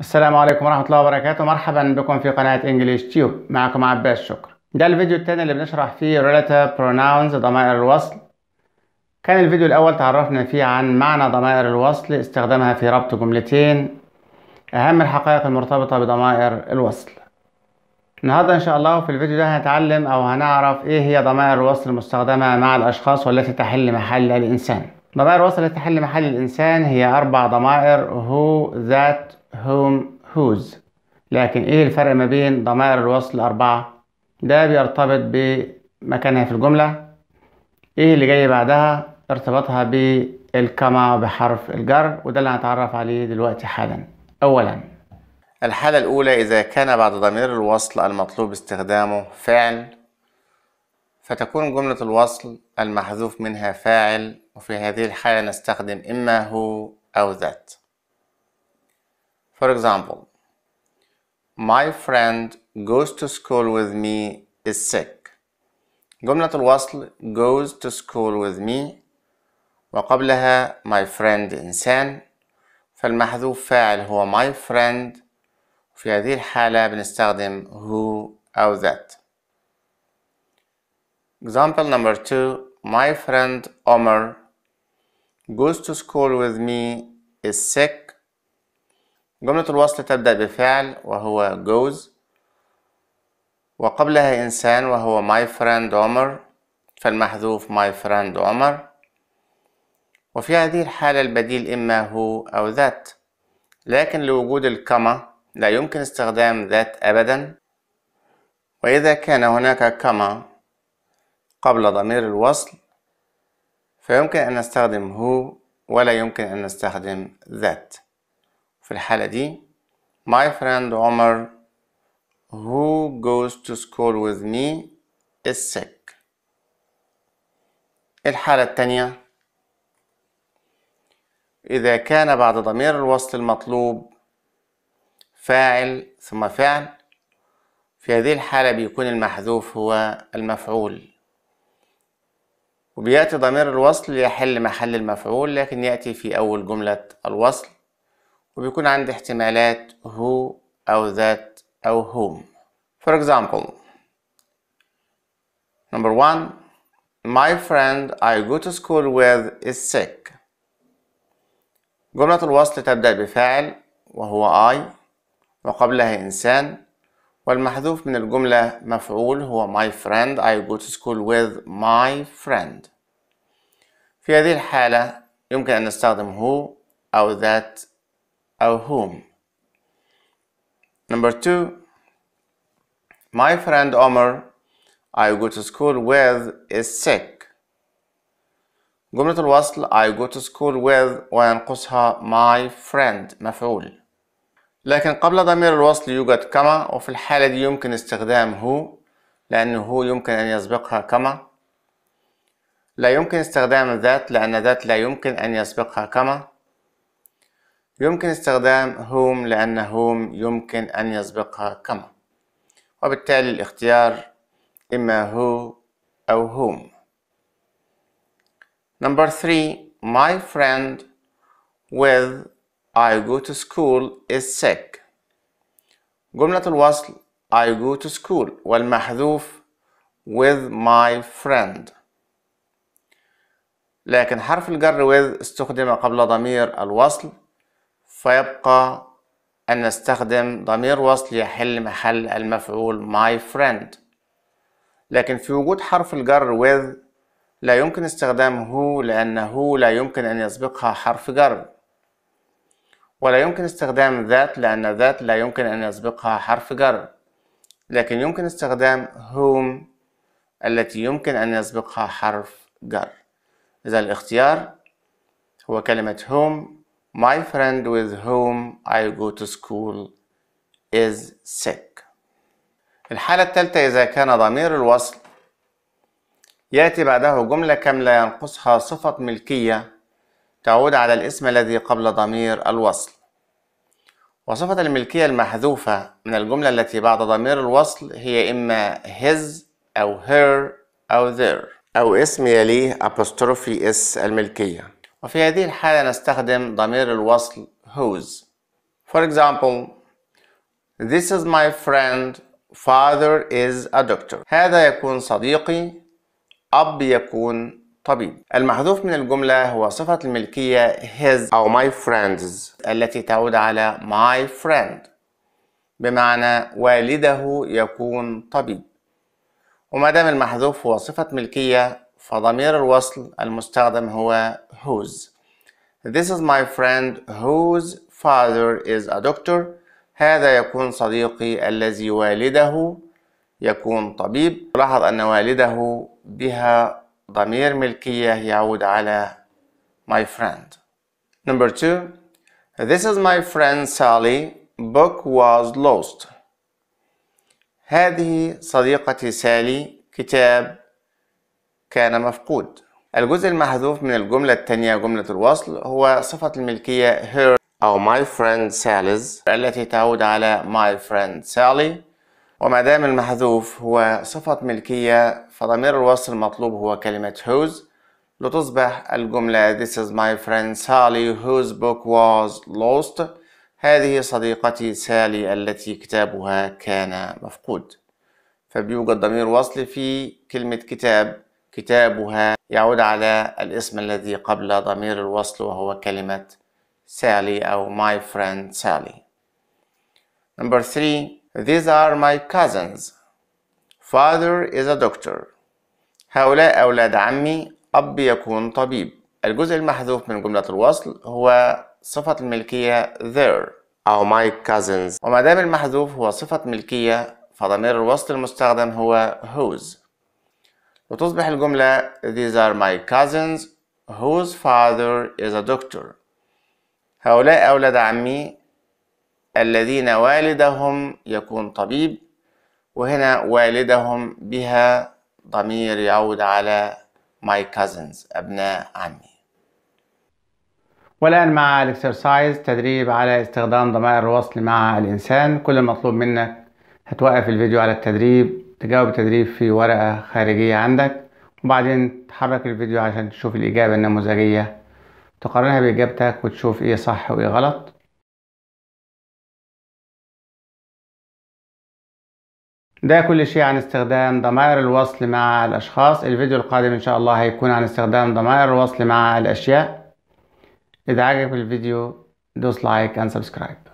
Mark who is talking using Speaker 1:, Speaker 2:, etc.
Speaker 1: السلام عليكم ورحمة الله وبركاته. مرحبا بكم في قناة إنجليش تيوب معكم عباس شكر. ده الفيديو الثاني اللي بنشرح فيه relative pronouns ضمائر الوصل. كان الفيديو الأول تعرفنا فيه عن معنى ضمائر الوصل استخدامها في ربط جملتين. أهم الحقائق المرتبطة بضمائر الوصل. النهاردة إن شاء الله في الفيديو ده هنتعلم أو هنعرف إيه هي ضمائر الوصل المستخدمة مع الأشخاص والتي تحل محل الإنسان. ضمائر الوصل التي تحل محل الإنسان هي أربع ضمائر who that whom whose لكن إيه الفرق ما بين ضمائر الوصل الأربعة؟ ده بيرتبط بمكانها في الجملة. إيه اللي جاي بعدها؟ ارتباطها بالكما بحرف الجر وده اللي هنتعرف عليه دلوقتي حالا. أولا.
Speaker 2: الحالة الأولى إذا كان بعد ضمير الوصل المطلوب استخدامه فعل فتكون جملة الوصل المحذوف منها فاعل وفي هذه الحالة نستخدم إما هو أو ذات. For example My friend goes to school with me is sick جملة الوصل goes to school with me وقبلها my friend إنسان فالمحذوف فاعل هو my friend في هذه الحالة بنستخدم who أو that Example number two My friend Omar goes to school with me is sick جملة الوصل تبدأ بفعل وهو goes وقبلها إنسان وهو my friend عمر فالمحذوف my friend عمر وفي هذه الحالة البديل إما هو أو ذات لكن لوجود الكما لا يمكن استخدام ذات أبدا. وإذا كان هناك كما قبل ضمير الوصل فيمكن أن نستخدم هو ولا يمكن أن نستخدم ذات في الحالة دي. My friend عمر who goes to school with me is sick. الحالة التانية. إذا كان بعد ضمير الوصل المطلوب فاعل ثم فعل في هذه الحالة بيكون المحذوف هو المفعول. وبيأتي ضمير الوصل ليحل محل المفعول لكن يأتي في أول جملة الوصل. وبيكون عندي احتمالات who أو that أو whom For example Number one My friend I go to school with is sick. جملة الوصل تبدأ بفاعل وهو I وقبلها إنسان والمحذوف من الجملة مفعول هو my friend I go to school with my friend. في هذه الحالة يمكن أن نستخدم who أو that أو whom. Number two My friend Omar I go to school with is sick. جملة الوصل I go to school with وينقصها my friend مفعول. لكن قبل ضمير الوصل يوجد كما وفي الحالة دي يمكن استخدام هو لأنه هو يمكن أن يسبقها كما. لا يمكن استخدام ذات لأن ذات لا يمكن أن يسبقها كما. يمكن استخدام whom لأن whom يمكن أن يسبقها كما وبالتالي الاختيار إما هو أو whom Number three, my friend with I go to school is sick. جملة الوصل I go to school والمحذوف with my friend. لكن حرف الجر with استخدم قبل ضمير الوصل فيبقى أن نستخدم ضمير وصل يحل محل المفعول my friend. لكن في وجود حرف الجر with لا يمكن استخدام هو لأن هو لا يمكن أن يسبقها حرف جر. ولا يمكن استخدام ذات لأن ذات لا يمكن أن يسبقها حرف جر. لكن يمكن استخدام whom التي يمكن أن يسبقها حرف جر. إذا الاختيار هو كلمة whom My friend with whom I go to school is sick. الحالة الثالثة إذا كان ضمير الوصل يأتي بعده جملة كاملة ينقصها صفة ملكية تعود على الاسم الذي قبل ضمير الوصل. وصفة الملكية المحذوفة من الجملة التي بعد ضمير الوصل هي إما his أو her أو their أو اسم يليه apostrophe اس الملكية. وفي هذه الحالة نستخدم ضمير الوصل whose For example, This is my friend. Father is a doctor. هذا يكون صديقي. أب يكون طبيب. المحذوف من الجملة هو صفة الملكية his أو my friends التي تعود على my friend بمعنى والده يكون طبيب. وما دام المحذوف هو صفة ملكية فضمير الوصل المستخدم هو whose. This is my friend whose father is a doctor. هذا يكون صديقي الذي والده يكون طبيب. لاحظ أن والده بها ضمير ملكية يعود على my friend. Number two, this is my friend Sally. Book was lost. هذه صديقتي سالي كتاب كان مفقود. الجزء المحذوف من الجملة الثانية جملة الوصل هو صفة الملكية her أو my friend Sally's التي تعود على my friend Sally. وما دام المحذوف هو صفة ملكية فضمير الوصل المطلوب هو كلمة whose. لتصبح الجملة This is my friend Sally whose book was lost. هذه صديقتي سالي التي كتابها كان مفقود. فبيوجد ضمير وصل في كلمة كتاب كتابها يعود على الاسم الذي قبل ضمير الوصل وهو كلمة سالي أو my friend Sally. Number three, these are my cousins. Father is a doctor. هؤلاء أولاد عمي أب يكون طبيب. الجزء المحذوف من جملة الوصل هو صفة الملكية their أو my cousins. وما دام المحذوف هو صفة ملكية فضمير الوصل المستخدم هو whose. وتصبح الجملة These are my cousins whose father is a doctor. هؤلاء أولاد عمي الذين والدهم يكون طبيب وهنا والدهم بها ضمير يعود على my cousins أبناء عمي.
Speaker 1: والآن مع الاكسرسايز تدريب على استخدام ضمائر الوصل مع الإنسان. كل المطلوب منك هتوقف الفيديو على التدريب. تجاوب التدريب في ورقة خارجية عندك وبعدين تحرك الفيديو عشان تشوف الإجابة النموذجية. تقارنها بإجابتك وتشوف إيه صح وإيه غلط. ده كل شيء عن استخدام ضمائر الوصل مع الأشخاص. الفيديو القادم إن شاء الله هيكون عن استخدام ضمائر الوصل مع الأشياء. إذا عجبك الفيديو دوس لايك and subscribe.